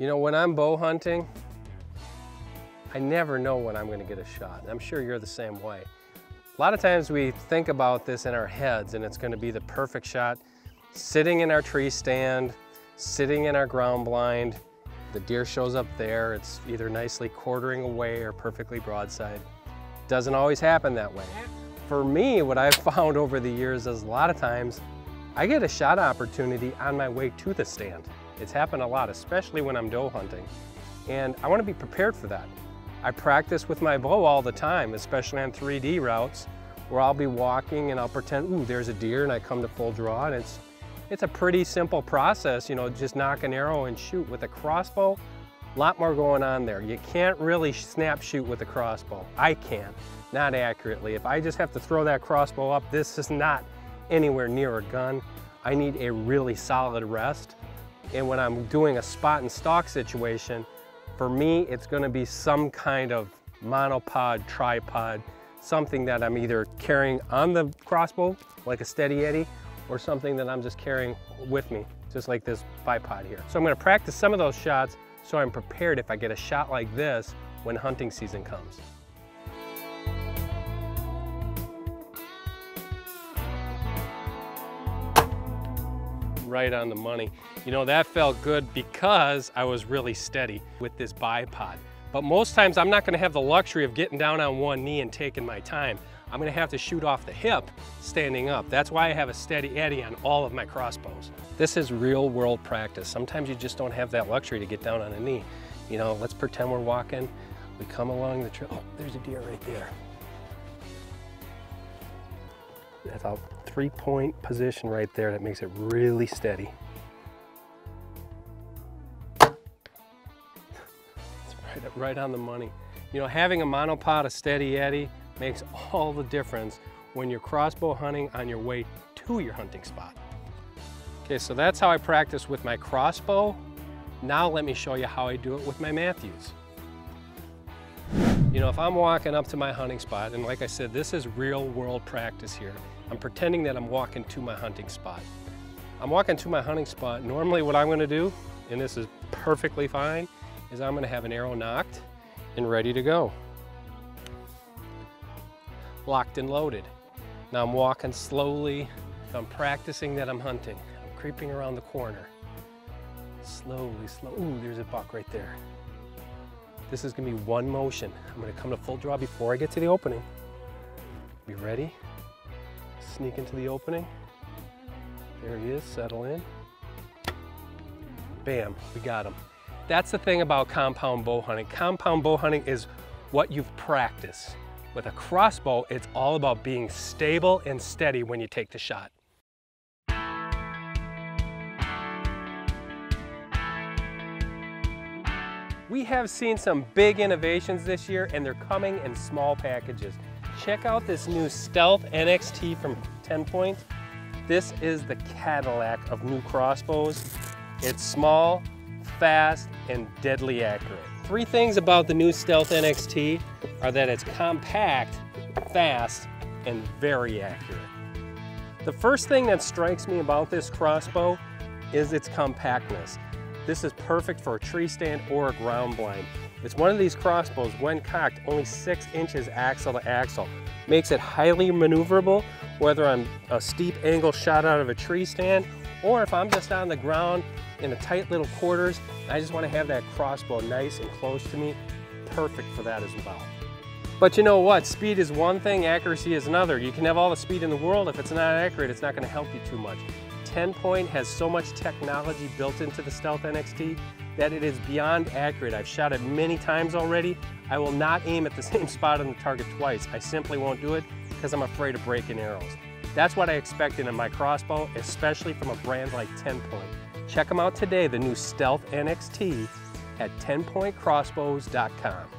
You know, when I'm bow hunting, I never know when I'm gonna get a shot. I'm sure you're the same way. A lot of times we think about this in our heads and it's gonna be the perfect shot sitting in our tree stand, sitting in our ground blind. The deer shows up there, it's either nicely quartering away or perfectly broadside. Doesn't always happen that way. For me, what I've found over the years is a lot of times I get a shot opportunity on my way to the stand. It's happened a lot, especially when I'm doe hunting. And I wanna be prepared for that. I practice with my bow all the time, especially on 3D routes, where I'll be walking and I'll pretend, ooh, there's a deer, and I come to full draw, and it's, it's a pretty simple process, you know, just nock an arrow and shoot. With a crossbow, a lot more going on there. You can't really snap shoot with a crossbow. I can, not accurately. If I just have to throw that crossbow up, this is not anywhere near a gun. I need a really solid rest. And when I'm doing a spot and stalk situation, for me, it's gonna be some kind of monopod, tripod, something that I'm either carrying on the crossbow, like a SteddyEddy, or something that I'm just carrying with me, just like this bipod here. So I'm gonna practice some of those shots so I'm prepared if I get a shot like this when hunting season comes. Right on the money. You know, that felt good because I was really steady with this bipod. But most times I'm not gonna have the luxury of getting down on one knee and taking my time. I'm gonna have to shoot off the hip standing up. That's why I have a SteddyEddy on all of my crossbows. This is real world practice. Sometimes you just don't have that luxury to get down on a knee. You know, let's pretend we're walking. We come along the trail. Oh, there's a deer right there. That's a three point position right there that makes it really steady. It's right, right on the money. You know, having a monopod, a SteddyEddy, makes all the difference when you're crossbow hunting on your way to your hunting spot. Okay, so that's how I practice with my crossbow. Now let me show you how I do it with my Mathews. You know, if I'm walking up to my hunting spot, and like I said, this is real world practice here. I'm pretending that I'm walking to my hunting spot. I'm walking to my hunting spot. Normally what I'm gonna do, and this is perfectly fine, is I'm gonna have an arrow nocked and ready to go. Locked and loaded. Now I'm walking slowly. I'm practicing that I'm hunting. I'm creeping around the corner. Slowly, slow. Ooh, there's a buck right there. This is gonna be one motion. I'm gonna come to full draw before I get to the opening. Be ready. Sneak into the opening. There he is, settle in. Bam, we got him. That's the thing about compound bow hunting. Compound bow hunting is what you've practiced. With a crossbow, it's all about being stable and steady when you take the shot. We have seen some big innovations this year and they're coming in small packages. Check out this new Stealth NXT from TenPoint. This is the Cadillac of new crossbows. It's small, fast, and deadly accurate. Three things about the new Stealth NXT are that it's compact, fast, and very accurate. The first thing that strikes me about this crossbow is its compactness. This is perfect for a tree stand or a ground blind. It's one of these crossbows, when cocked, only six inches axle to axle. Makes it highly maneuverable, whether I'm a steep angle shot out of a tree stand, or if I'm just on the ground in a tight little quarters, I just wanna have that crossbow nice and close to me, perfect for that as well. But you know what, speed is one thing, accuracy is another. You can have all the speed in the world, if it's not accurate, it's not gonna help you too much. TenPoint has so much technology built into the Stealth NXT that it is beyond accurate. I've shot it many times already. I will not aim at the same spot on the target twice. I simply won't do it because I'm afraid of breaking arrows. That's what I expected in my crossbow, especially from a brand like TenPoint. Check them out today, the new Stealth NXT at 10pointcrossbows.com.